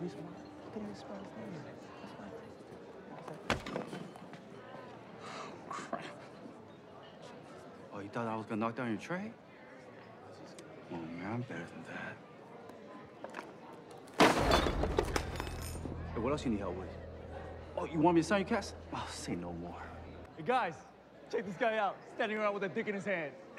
be smart. even spell his name. That's. Crap. Oh, you thought I was gonna knock down your tray? Oh man, I'm better than that. Hey, what else you need help with? Oh, you want me to sign your cast? Oh, say no more. Hey guys, check this guy out. Standing around with a dick in his hand.